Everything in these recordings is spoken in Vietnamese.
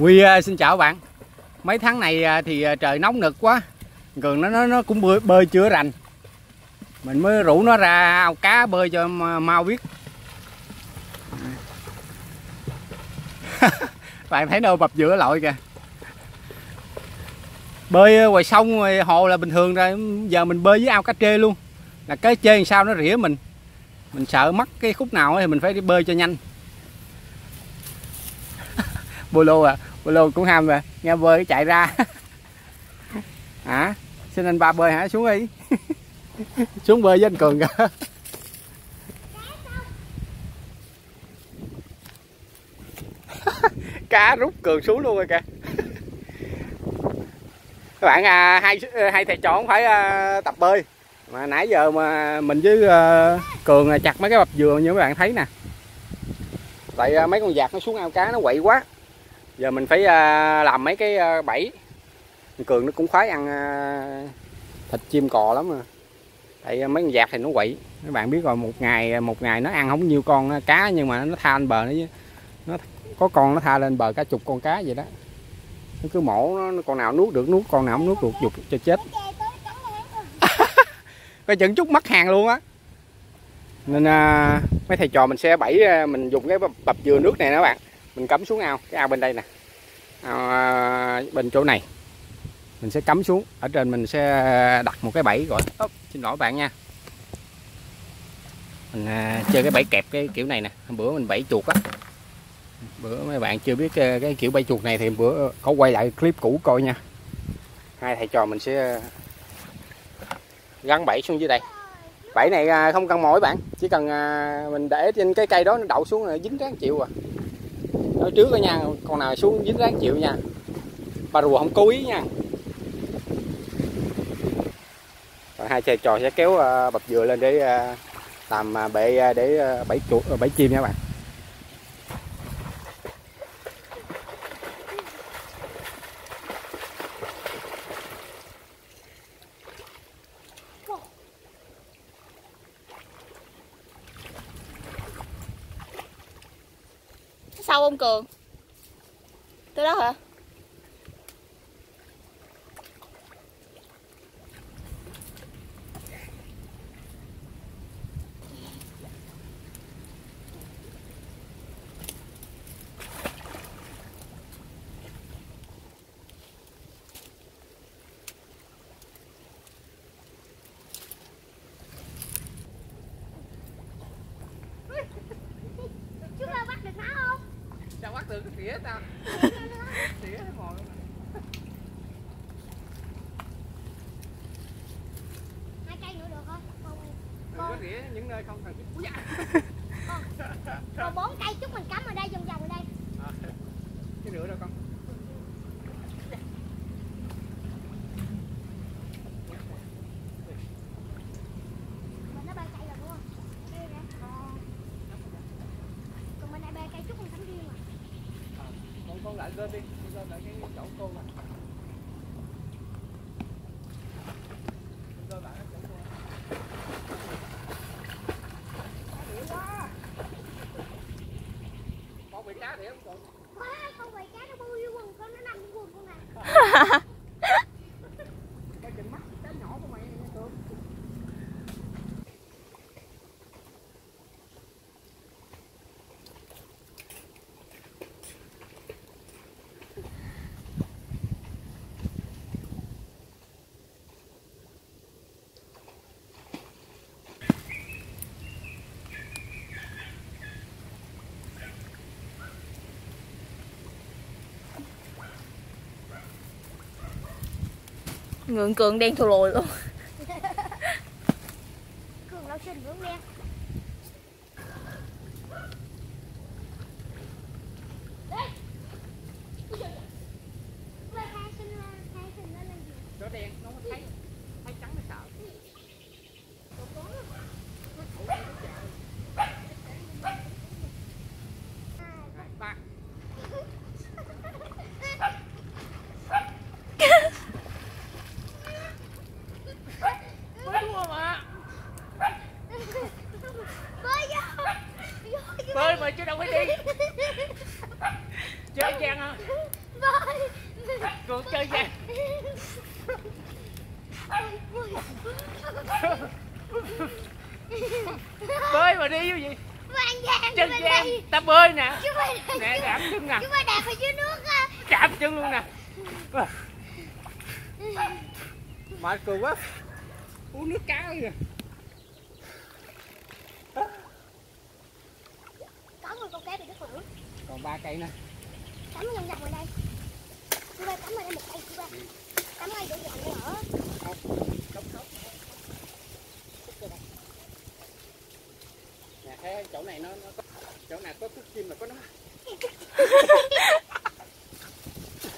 Quy à, xin chào bạn. Mấy tháng này à, thì à, trời nóng nực quá. Cường nó nó nó cũng bơi, bơi chưa rành. Mình mới rủ nó ra ao cá bơi cho mau biết. bạn thấy đâu bập giữa lội kìa. Bơi ngoài sông ngoài hồ là bình thường rồi, giờ mình bơi với ao cá trê luôn. Là cái trê làm sao nó rỉa mình. Mình sợ mất cái khúc nào thì mình phải đi bơi cho nhanh. Bolo à Bolo cũng ham mà nghe bơi chạy ra. Hả? Xin anh ba bơi hả? Xuống đi. Xuống bơi với anh cường kìa. Cá rút cường xuống luôn rồi kìa. Các bạn à, hai hai thầy trò không phải à, tập bơi. Mà nãy giờ mà mình với à, cường chặt mấy cái bập dừa như các bạn thấy nè. Tại à, mấy con vạc nó xuống ao cá nó quậy quá giờ mình phải à, làm mấy cái à, bẫy. Cường nó cũng khoái ăn à, thịt chim cò lắm mà tại mấy con dạt thì nó quậy. Các bạn biết rồi một ngày một ngày nó ăn không nhiêu con cá nhưng mà nó tha lên bờ nó nó có con nó tha lên bờ cả chục con cá vậy đó. Nó cứ mổ nó con nào nuốt được nuốt con nào không nuốt được dục cho chết. Coi chừng chút mất hàng luôn á. Nên à, mấy thầy trò mình sẽ bẫy mình dùng cái bập dừa nước này nè các bạn mình cắm xuống ao cái ao bên đây nè. Ao à, bên chỗ này. Mình sẽ cắm xuống. Ở trên mình sẽ đặt một cái bẫy gọi. Ốc, xin lỗi bạn nha. Mình à, chơi cái bẫy kẹp cái kiểu này nè. Hôm bữa mình bẫy chuột á. Bữa mấy bạn chưa biết cái, cái kiểu bẫy chuột này thì bữa có quay lại clip cũ coi nha. Hai thầy trò mình sẽ gắn bẫy xuống dưới đây. Bẫy này à, không cần mỏi bạn. Chỉ cần mình để trên cái cây đó nó đậu xuống là dính ráng chịu à nói trước đó nha, con nào xuống dính rác chịu nha. Bà rùa không cố ý nha. Rồi hai xe trò sẽ kéo à, bập dừa lên để à, làm à, bệ để bẫy chuột bẫy chim nha các bạn. Cường. Tới đó hả? Được cái tỉa tao. Tỉa nó ngồi. Hai cây nữa được không? Đừng có tỉa những nơi không cần. Úi da. còn bốn cây chút mình cắm ở đây vòng vòng ở đây. À, cái nữa đâu con Mình nó ba cây rồi đúng không? Đây nè. Ờ. Còn bên này ba cây chút mình cắm riêng mà. con con lại lên đi lên lại cái chỗ cô nè lên lại cái chỗ cô Đĩa quá. con bị cá thì không còn Quá, con quầy cá nó bơi vô quần con, nó nằm trong quần con nè. À. cái chừng mắt cá nhỏ của mày nghe tưởng ngượng cường đen thù lùi luôn Cường nó xinh nữa nghe. Đây. Ui giời. Ba hai xinh lên, hai xinh lên làm gì? nó đen nó không thấy thấy trắng nó sợ Hai, ba mới thua mà Bơi vô. Vô, vô. bơi mà chứ đâu phải đi chơi chăng hả bơi Cường chơi vậy Bơi mà đi cái gì? Vàng vàng Chân gian Ta bơi nè. Nè đạp chân nè. Chúng mày đạp ở dưới nước Chạm chân luôn nè. Mệt cười quá. Uống nước cá Có con lưỡi Còn ba cây nè Cắm vòng vòng ở đây. Chú ba cắm ở đây một cây chú ba Cắm ngay chỗ nữa hả Nè thấy chỗ này nó, nó có chỗ nào có cúc chim là có nó?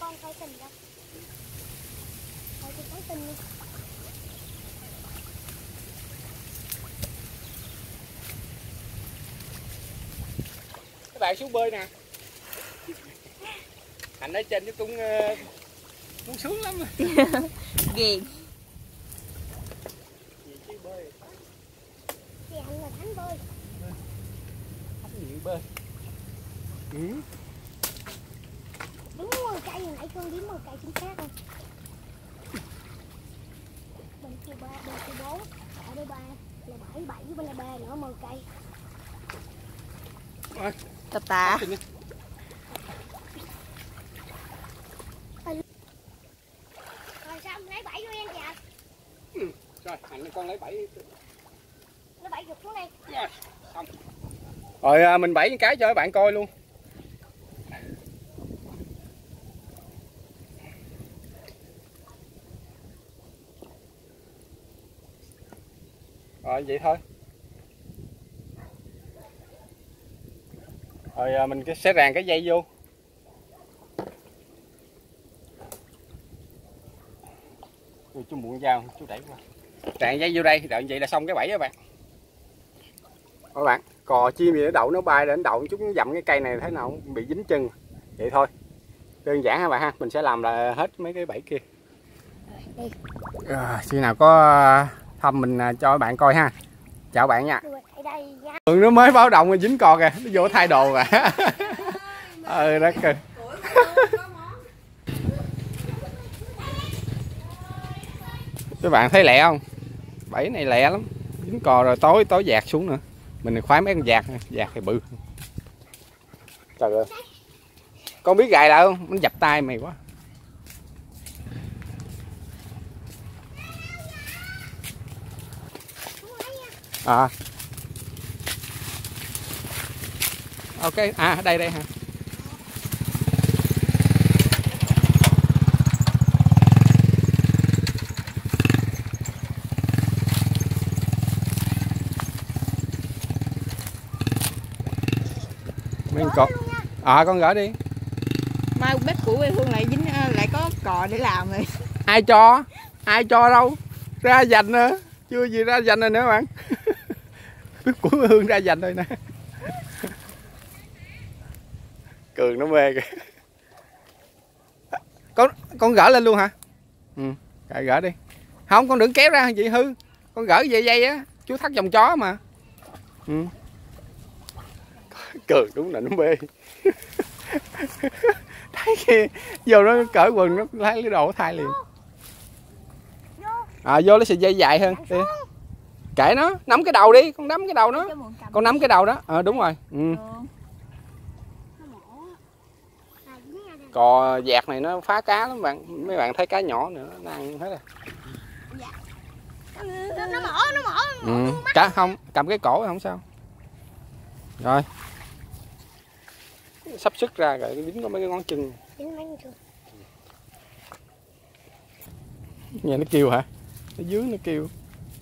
Con tình tình đi. Các bạn xuống bơi nè. Thành ở trên nó cũng ờ, muốn xuống lắm. Ghiền Gì chứ bơi Thì anh là thánh bơi không nhiều bơi ừ. Đúng 10 cây hồi nãy con đếm 10 cây chính xác không Bên kia ba, bên kia bốn Ở đây ba là bảy, bảy bên đây ba nữa 10 cây Rồi, Tập đi. Rồi sao lấy bảy vô em dạ rồi Thành con lấy bảy Xuống đây. Rồi xong rồi à, mình bảy cái cho các bạn coi luôn. Rồi vậy thôi. Rồi à, mình sẽ ràng cái dây vô. Ui, chú muộn dao chú đẩy qua. Ràng dây vô đây rồi vậy là xong cái bẫy các bạn các bạn cò chim gì nó đậu nó bay lên đậu chúng dậm cái cây này thế nào cũng bị dính chân. Vậy thôi. Đơn giản ha bạn ha mình sẽ làm là hết mấy cái bẫy kia. À, khi nào có thăm mình à, cho bạn coi ha. Chào bạn nha. Ừ, nó mới báo động dính cò kìa nó vô thay đồ rồi ừ đó kìa. Các bạn thấy lẹ không? Bẫy này lẹ lắm. Dính cò rồi tối tối dạt xuống nữa mình khoái mấy con dạt dạt thì bự. Trời ơi. Con biết gài lại không? Nó dập tay mày quá. À. Ok à đây đây hả con cọp à con gỡ đi. Mai bếp của quê hương lại dính ờ, lại có cò để làm rồi. Ai cho? Ai cho đâu? Ra dành nữa. Chưa gì ra dành rồi nữa bạn. Biết của hương ra dành rồi nè. Cường nó mê kìa. Con con gỡ lên luôn hả? Ừ gỡ, gỡ đi. Không con đừng kéo ra gì hư? Con gỡ dây dây á. Chú thắt dòng chó mà. Ừ cường đúng là nó mê. Thấy kia vô nó cởi quần nó lấy cái đồ thay liền. À vô nó sẽ dây dài hơn đi. kệ nó nắm cái đầu đi con nắm cái đầu nó con nắm cái đầu đó. Ờ đúng rồi. Ừ. Mổ À cò dạt này nó phá cá lắm bạn. Mấy bạn thấy cá nhỏ nữa nó ăn hết rồi. Nó nó mổ, nó mổ ừ. cá không cầm cái cổ không sao. Rồi sắp sức ra rồi dính có mấy cái ngón chân. Dính mấy con chuột nghe nó kêu hả? Nó dưới nó kêu.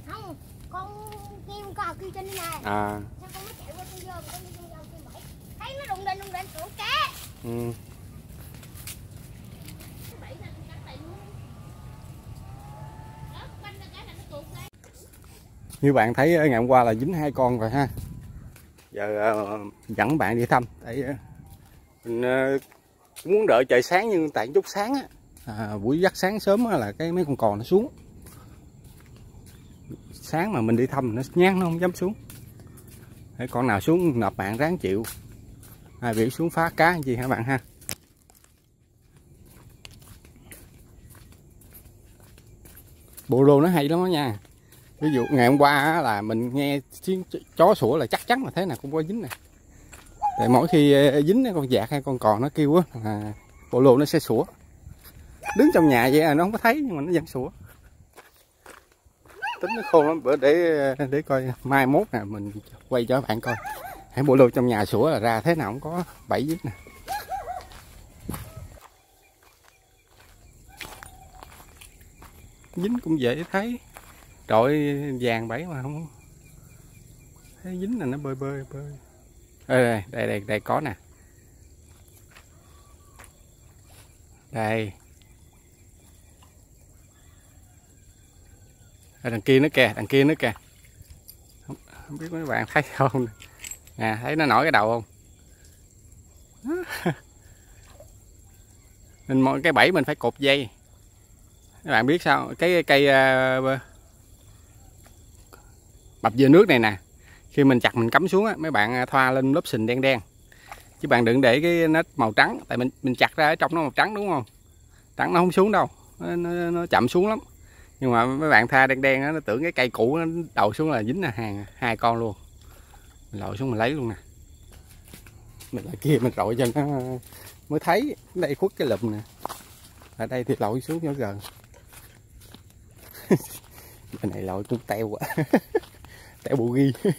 Không Con kim cò kêu trên đây nè. À. Sao con mới chạy qua con vô Con đi con vô kim bảy Thấy nó đụng đinh đụng đinh của cá ừ. Cái bẫy này con ra. Như bạn thấy ờ, ngày hôm qua là dính hai con rồi ha. Giờ ờ, dẫn bạn đi thăm. Tại ờ, mình ờ, muốn đợi trời sáng nhưng tại chút sáng á. À, buổi dắt sáng sớm á, là cái mấy con cò nó xuống. Sáng mà mình đi thăm nó nhăn nó không dám xuống. Để con nào xuống nộp bạn ráng chịu. À, biểu xuống phá cá gì hả bạn ha? Bộ đồ nó hay lắm đó nha. Ví dụ ngày hôm qua là mình nghe tiếng chó sủa là chắc chắn là thế nào cũng có dính này tại mỗi khi dính con dạt hay con cò nó kêu á, là bộ lô nó sẽ sủa. Đứng trong nhà vậy à nó không có thấy, nhưng mà nó vẫn sủa. Tính nó khôn lắm, bữa để để coi mai mốt nè, mình quay cho bạn coi. Hãy bộ lô trong nhà sủa là ra thế nào cũng có bảy dính nè. Dính cũng dễ thấy. Trội vàng bảy mà không thấy dính là nó bơi bơi bơi đây đây đây đây đây có nè. Đây. Ở đằng kia nữa kìa đằng kia nữa kìa. Không, không biết mấy bạn thấy không nè. Thấy nó nổi cái đầu không? Mình mọi cái bẫy mình phải cột dây. Các bạn biết sao? Cái cây uh, bập dừa nước này nè khi mình chặt mình cắm xuống á mấy bạn à, thoa lên lớp sình đen đen. Chứ bạn đừng để cái nết màu trắng tại mình mình chặt ra ở trong nó màu trắng đúng không? Trắng nó không xuống đâu nó, nó, nó chậm xuống lắm. Nhưng mà mấy bạn tha đen đen á nó tưởng cái cây cũ nó đầu xuống là dính là hàng hai con luôn. Mình lội xuống mình lấy luôn nè. Mình lại kia mình lội cho nó mới thấy. Đây khuất cái lụm nè. Ở đây thì lội xuống nhỏ gần. Cái này lội cũng teo quá. tẻ bộ ghi.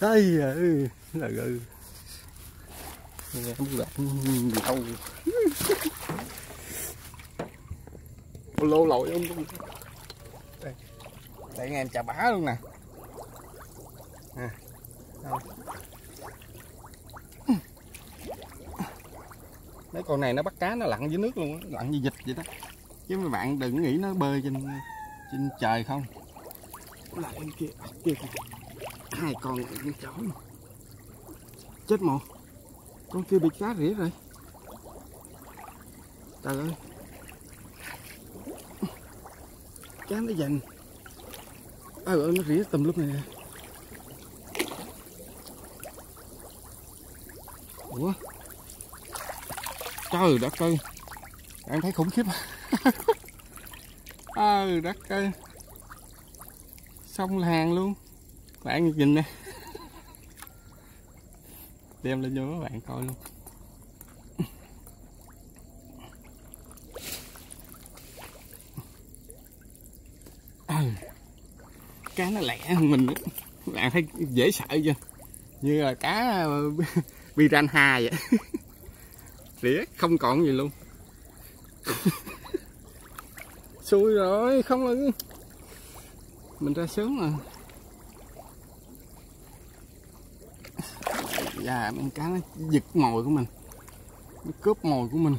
Ai ừ, là gừ nghe muốn gặp đâu lô lội không? Đây. Đây anh em chà bá luôn nè. À, đâu. mấy con này nó bắt cá nó lặn dưới nước luôn á lặn như dịch vậy đó chứ mấy bạn đừng nghĩ nó bơi trên trên trời không. Lại bên kia kia hai con con chó chết một con kia bị cá rỉa rồi. Trời ơi. Cá nó dành ờ à, nó rỉa tùm lúc này nè. Ủa? Trời đất ơi. Em thấy khủng khiếp à? À, đất ơi. Sông làng luôn. Bạn nhìn nè đem lên cho các bạn coi luôn. À, cá nó lẻ hơn mình các bạn thấy dễ sợ chưa? Như là cá ờ, piranha vậy. Rỉa không còn gì luôn xui rồi, không là mình ra sớm mà. Dạ con cá nó giật mồi của mình. Nó cướp mồi của mình.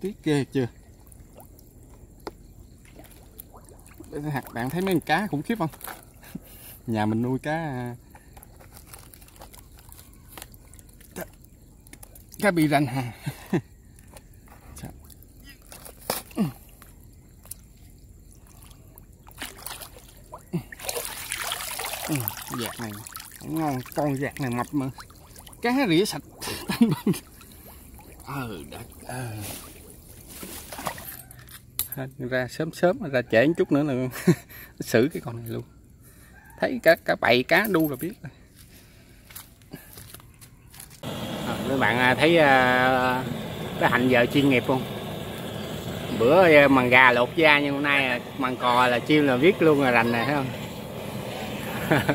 Tiếc ghê chưa? Bạn thấy mấy con cá khủng khiếp không? Nhà mình nuôi cá à. cá bị rành hà. Dạt này ngon, con dạt này mập mà. Cá rỉa sạch. Ờ đất ờ ra sớm sớm ra trễ một chút nữa là xử cái con này luôn. Thấy cả cả bầy cá đu là biết rồi. À, bạn à, thấy à, cái hạnh giờ chuyên nghiệp không? Bữa à, màng gà lột da nhưng hôm nay màng cò là chim là viết luôn là rành này thấy không?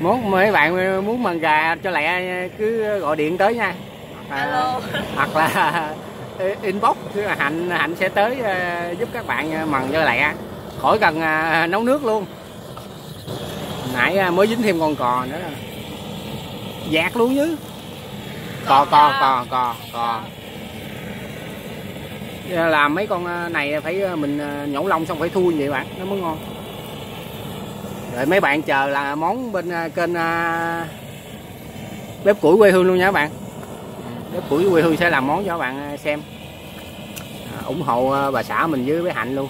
Muốn mấy bạn muốn mần gà cho lẹ cứ gọi điện tới nha. Alo. hoặc là inboxhạnh hạnh sẽ tới uh, giúp các bạn mần cho lẹ. Khỏi cần uh, nấu nước luôn. Nãy mới dính thêm con cò nữa. Dạt luôn chứ. Cò cò cò cò cò làm mấy con này phải mình nhổ lông xong phải thui vậy bạn nó mới ngon. Rồi mấy bạn chờ là món bên kênh bếp củi quê hương luôn nha các bạn Bếp củi quê hương sẽ làm món cho các bạn à, xem. À, ủng hộ à, bà xã mình với bé Hạnh luôn.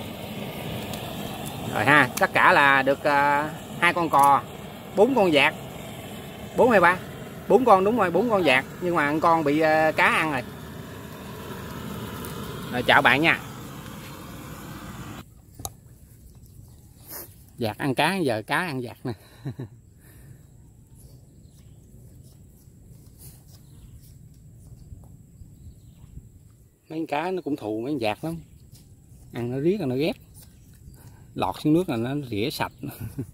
Rồi ha tất cả là được hai hai con cò bốn con vạc. Bốn hay ba? Bốn con đúng rồi bốn con vạc. Nhưng mà con bị uh, cá ăn rồi. Rồi chào bạn nha. Vạc ăn cá giờ cá ăn vạc nè. mấy con cá nó cũng thù, mấy con vạc lắm. Ăn nó riết là nó ghét. Lọt xuống nước là nó rỉa sạch.